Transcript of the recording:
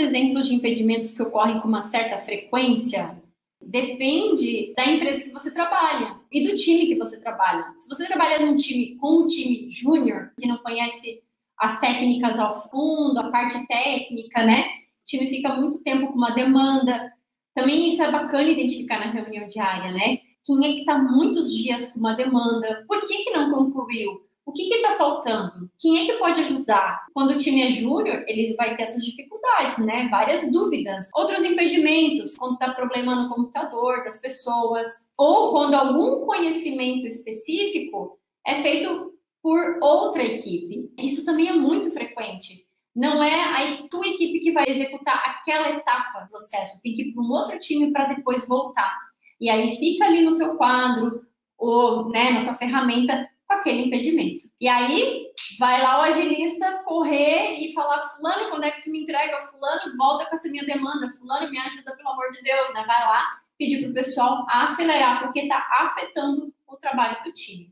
exemplos de impedimentos que ocorrem com uma certa frequência? Depende da empresa que você trabalha e do time que você trabalha. Se você trabalha num time com um time júnior, que não conhece as técnicas ao fundo, a parte técnica, né? O time fica muito tempo com uma demanda. Também isso é bacana identificar na reunião diária, né? Quem é que está muitos dias com uma demanda? Por que, que não concluiu? O que está faltando? Quem é que pode ajudar? Quando o time é júnior, ele vai ter essas dificuldades, né? Várias dúvidas. Outros impedimentos, quando está problema no computador das pessoas, ou quando algum conhecimento específico é feito por outra equipe. Isso também é muito frequente. Não é a tua equipe que vai executar aquela etapa do processo, tem que ir para um outro time para depois voltar. E aí fica ali no teu quadro, ou né, na tua ferramenta, com aquele impedimento. E aí vai lá o agilista correr e falar: Fulano, quando é que tu me entrega? Fulano, volta com essa minha demanda. Fulano, me ajuda, pelo amor de Deus, né? Vai lá pedir para o pessoal acelerar, porque está afetando o trabalho do time.